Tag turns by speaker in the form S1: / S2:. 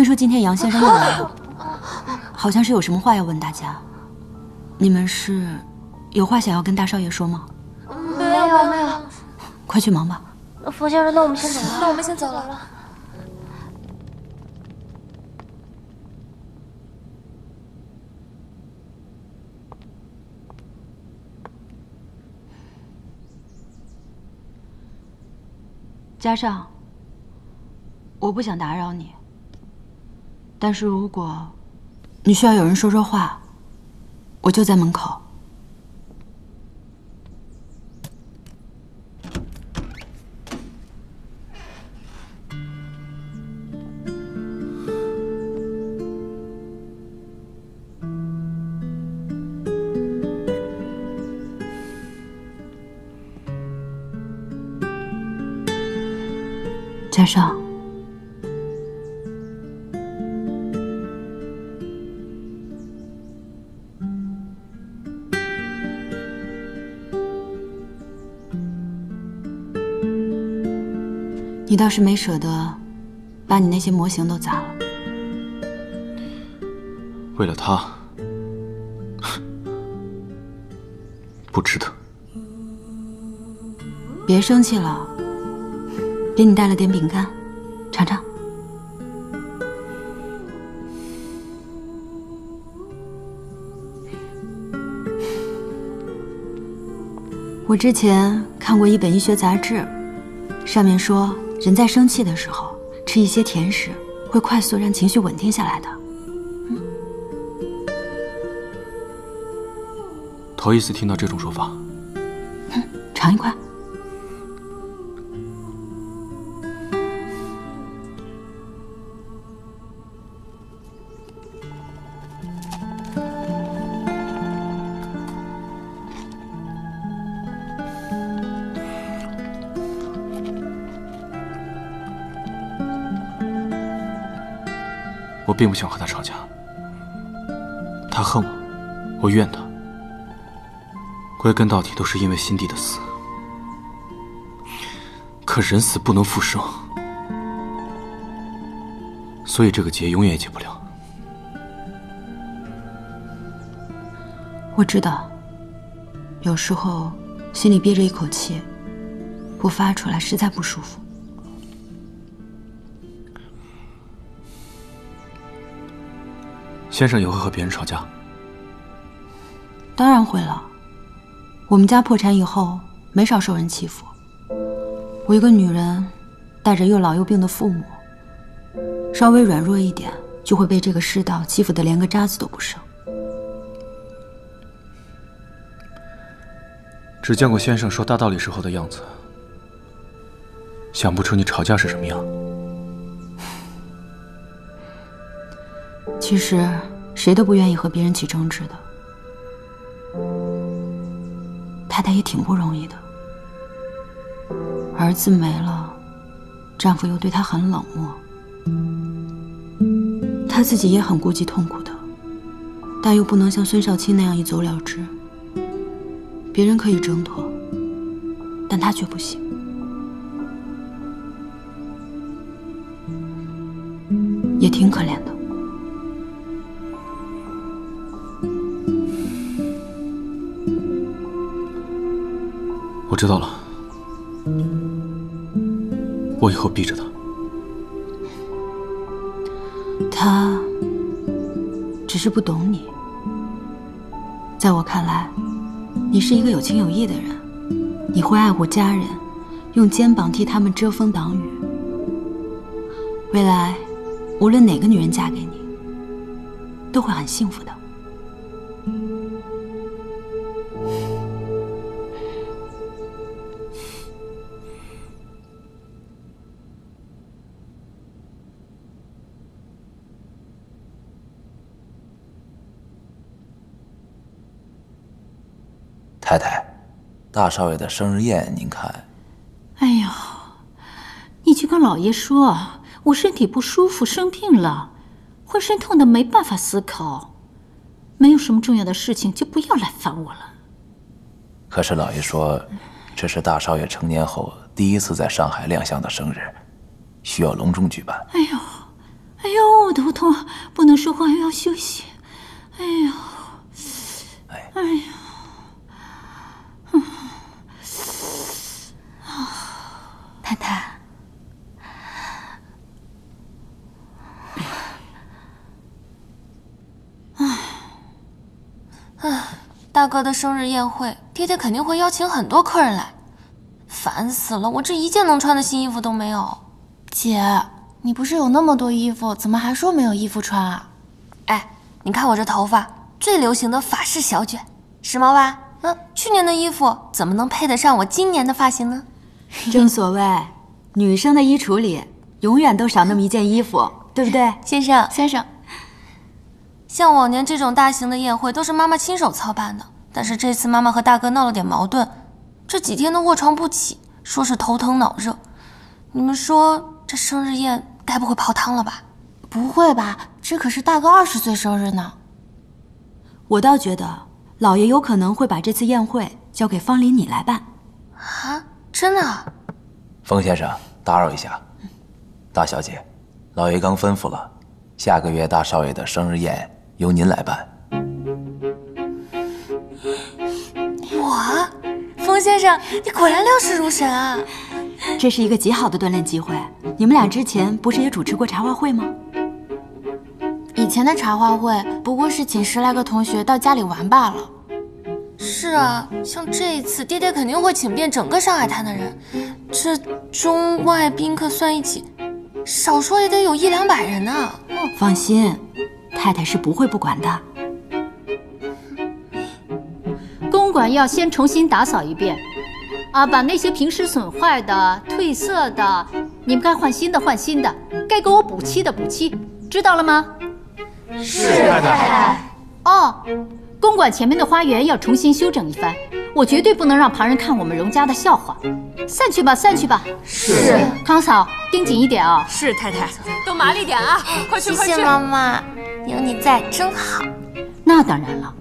S1: 听说今天杨先生又来了，好像是有什么话要问大家。你们是有话想要跟大少爷说吗？
S2: 没有没有，
S1: 快去忙吧。
S2: 冯先生，那我们先走了。
S3: 那我们先走了。
S1: 加上，我不想打扰你，但是如果你需要有人说说话，我就在门口。加上，你倒是没舍得把你那些模型都砸了。
S4: 为了他，不值得。
S1: 别生气了。给你带了点饼干，尝尝。我之前看过一本医学杂志，上面说人在生气的时候吃一些甜食，会快速让情绪稳定下来的。
S4: 头一次听到这种说法。
S1: 尝一块。
S4: 并不想和他吵架，他恨我，我怨他，归根到底都是因为心底的死。可人死不能复生，所以这个结永远也解不了。
S1: 我知道，有时候心里憋着一口气，不发出来实在不舒服。
S4: 先生也会和别人吵架？
S1: 当然会了。我们家破产以后，没少受人欺负。我一个女人，带着又老又病的父母，稍微软弱一点，就会被这个世道欺负得连个渣子都不剩。
S4: 只见过先生说大道理时候的样子，想不出你吵架是什么样。
S1: 其实，谁都不愿意和别人起争执的。太太也挺不容易的，儿子没了，丈夫又对她很冷漠，她自己也很顾及痛苦的，但又不能像孙少卿那样一走了之。别人可以挣脱，但她却不行，也挺可怜的。
S4: 我知道了，我以后避着他。
S1: 他只是不懂你。在我看来，你是一个有情有义的人，你会爱护家人，用肩膀替他们遮风挡雨。未来，无论哪个女人嫁给你，都会很幸福的。
S5: 太太，大少爷的生日宴，您看。
S6: 哎呦，你去跟老爷说，我身体不舒服，生病了，浑身痛的没办法思考，没有什么重要的事情，就不要来烦我了。
S5: 可是老爷说，这是大少爷成年后第一次在上海亮相的生日，需要隆重举办。
S6: 哎呦，哎呦，我头痛，不能说话，又要休息。哎呀，
S2: 大哥的生日宴会，爹爹肯定会邀请很多客人来，烦死了！我这一件能穿的新衣服都没有。
S3: 姐，你不是有那么多衣服，怎么还说没有衣服穿啊？
S2: 哎，你看我这头发，最流行的法式小卷，时髦吧？嗯，去年的衣服怎么能配得上我今年的发型呢？
S1: 正所谓，女生的衣橱里永远都少那么一件衣服，对不对？
S2: 先生，
S3: 先生，
S2: 像往年这种大型的宴会都是妈妈亲手操办的，但是这次妈妈和大哥闹了点矛盾，这几天都卧床不起，说是头疼脑热。你们说这生日宴该不会泡汤了吧？
S3: 不会吧？这可是大哥二十岁生日呢。
S1: 我倒觉得，老爷有可能会把这次宴会交给方林你来办。
S2: 啊，真的啊？
S5: 风先生，打扰一下，大小姐，老爷刚吩咐了，下个月大少爷的生日宴由您来办。
S2: 我，冯先生，你果然料事如神啊！
S1: 这是一个极好的锻炼机会。你们俩之前不是也主持过茶话会吗？
S3: 以前的茶话会不过是请十来个同学到家里玩罢了。
S2: 是啊，像这一次，爹爹肯定会请遍整个上海滩的人，这中外宾客算一起，少说也得有一两百人呢。
S1: 放心，太太是不会不管的。
S6: 公馆要先重新打扫一遍，啊，把那些平时损坏的、褪色的，你们该换新的换新的，该给我补漆的补漆，知道了吗？
S7: 是太太。
S6: 哦，公馆前面的花园要重新修整一番，我绝对不能让旁人看我们荣家的笑话。散去吧，散去吧。
S7: 是。
S6: 康嫂，盯紧一点啊！
S8: 是太太，都麻利点啊！快去快去！
S2: 谢谢妈妈，有你在真好。
S6: 那当然了。